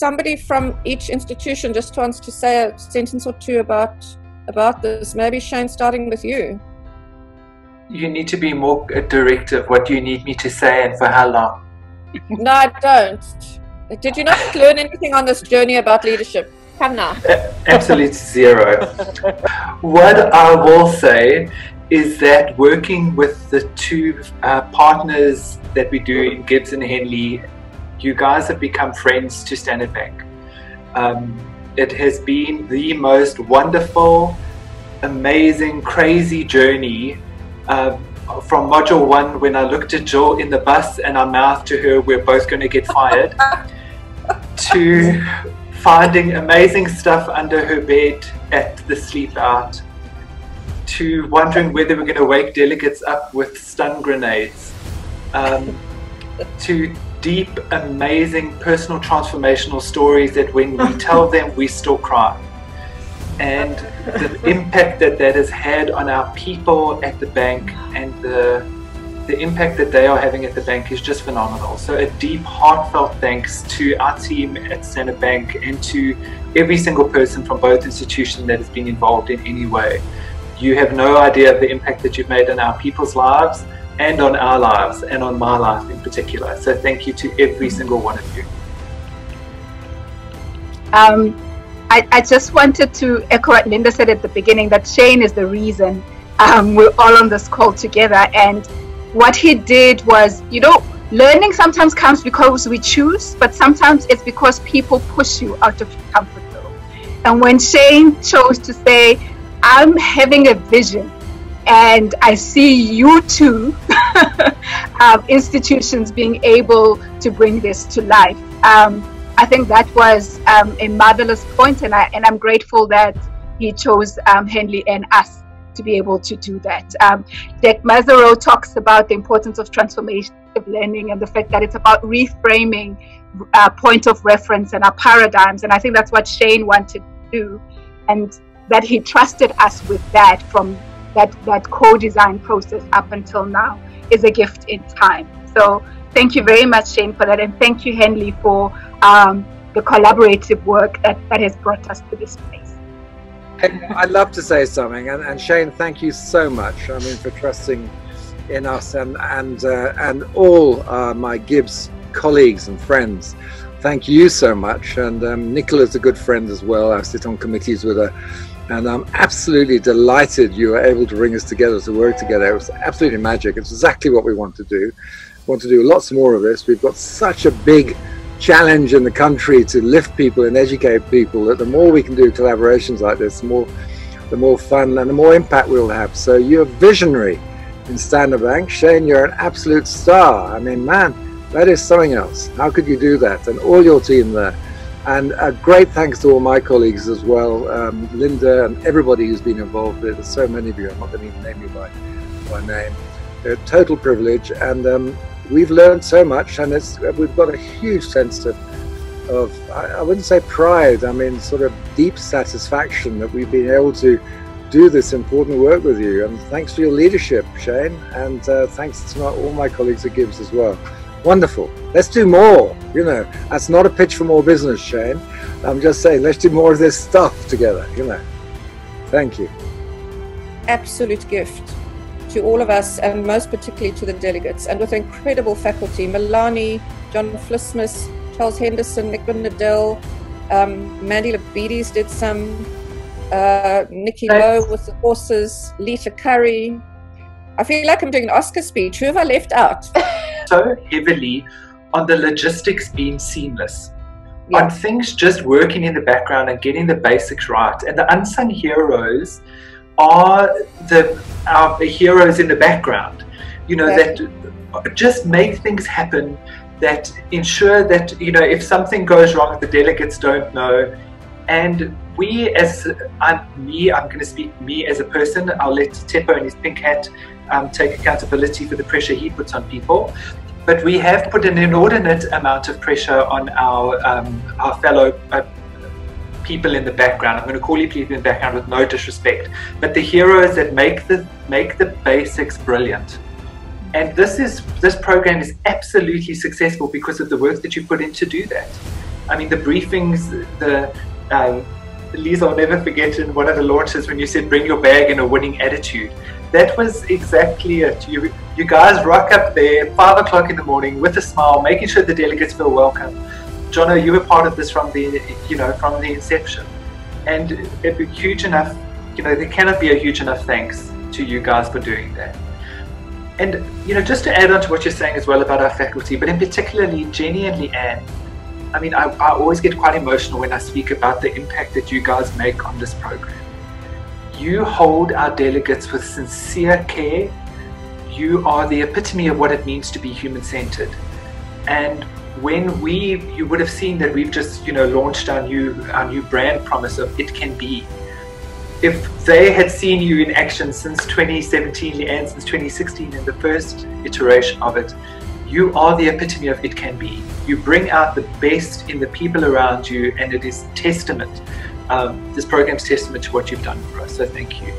somebody from each institution just wants to say a sentence or two about about this, maybe Shane, starting with you. You need to be more directive. What do you need me to say and for how long? no, I don't. Did you not learn anything on this journey about leadership? Come now. Absolute zero. what I will say is that working with the two uh, partners that we do in GIBS and Henley, you guys have become friends to Standard Bank. Um, it has been the most wonderful, amazing, crazy journey. Uh, from module one, when I looked at Jill in the bus and I mouthed to her, "We're both going to get fired," to finding amazing stuff under her bed at the sleep out to wondering whether we're going to wake delegates up with stun grenades, um, to deep, amazing personal transformational stories that when we tell them, we still cry. And the impact that that has had on our people at the bank and the the impact that they are having at the bank is just phenomenal. So a deep, heartfelt thanks to our team at Standard Bank and to every single person from both institutions that has been involved in any way you have no idea of the impact that you've made on our people's lives and on our lives and on my life in particular. So thank you to every single one of you. Um, I, I, just wanted to echo what Linda said at the beginning that Shane is the reason um, we're all on this call together. And what he did was, you know, learning sometimes comes because we choose, but sometimes it's because people push you out of your comfort zone. And when Shane chose to say, I'm having a vision and I see you two um, institutions being able to bring this to life. Um, I think that was um, a marvelous point, and, I, and I'm grateful that he chose um, Henley and us to be able to do that. Um, Jack talks about the importance of transformative learning and the fact that it's about reframing uh, point of reference and our paradigms, and I think that's what Shane wanted to do. And that he trusted us with that from that, that co-design process up until now is a gift in time. So thank you very much, Shane, for that. And thank you, Henley, for um, the collaborative work that, that has brought us to this place. I'd love to say something, and, and, Shane, thank you so much. I mean, for trusting in us and and uh, and all uh, my GIBS colleagues and friends. Thank you so much. And um, Nicola's a good friend as well. I sit on committees with her, and I'm absolutely delighted you were able to bring us together to work together. It was absolutely magic. It's exactly what we want to do. We want to do lots more of this. We've got such a big challenge in the country to lift people and educate people that the more we can do collaborations like this, the more, the more fun and the more impact we'll have. So you're visionary in Standard Bank. Shane, you're an absolute star. I mean, man, that is something else. How could you do that? And all your team there. And a great thanks to all my colleagues as well, um, Linda and everybody who's been involved. There's so many of you, I'm not going to even name you by, by name. A total privilege, and um, we've learned so much, and we've got a huge sense of, of I, I wouldn't say pride, I mean sort of deep satisfaction that we've been able to do this important work with you. And thanks for your leadership, Shane, and uh, thanks to all my colleagues at GIBS as well. Wonderful. Let's do more. You know, that's not a pitch for more business, Shane. I'm just saying, let's do more of this stuff together. You know. Thank you. Absolute gift to all of us, and most particularly to the delegates, and with incredible faculty Milani, John Flismus, Charles Henderson, Nick Nadell, um, Mandy Labides did some, uh, Nikki Lowe with the horses, Lita Curry. I feel like I'm doing an Oscar speech. Who have I left out? so heavily on the logistics being seamless, yeah. on things just working in the background and getting the basics right. And the unsung heroes are the our heroes in the background, you know, that just make things happen, that ensure that, you know, if something goes wrong, the delegates don't know. And we, as I'm me, I'm going to speak me as a person. I'll let Teppo and his pink hat um, take accountability for the pressure he puts on people. But we have put an inordinate amount of pressure on our um, our fellow uh, people in the background. I'm going to call you people in the background with no disrespect, but the heroes that make the make the basics brilliant. And this is this program is absolutely successful because of the work that you put in to do that. I mean, the briefings, the um, Lisa, I'll never forget in one of the launches when you said bring your bag in a winning attitude. That was exactly it. You, you guys rock up there, five o'clock in the morning with a smile, making sure the delegates feel welcome. Jono, you were part of this from the, you know, from the inception. And it'd be huge enough, you know, there cannot be a huge enough thanks to you guys for doing that. And, you know, just to add on to what you're saying as well about our faculty, but in particularly Jenny and Leanne, I mean, I, I always get quite emotional when I speak about the impact that you guys make on this program. You hold our delegates with sincere care. You are the epitome of what it means to be human centered. And when we, you would have seen that we've just, you know, launched our new, our new brand promise of it can be. If they had seen you in action since 2017 and since 2016 in the first iteration of it, you are the epitome of it can be. You bring out the best in the people around you, and it is testament. Um, this program's testament to what you've done for us. So thank you.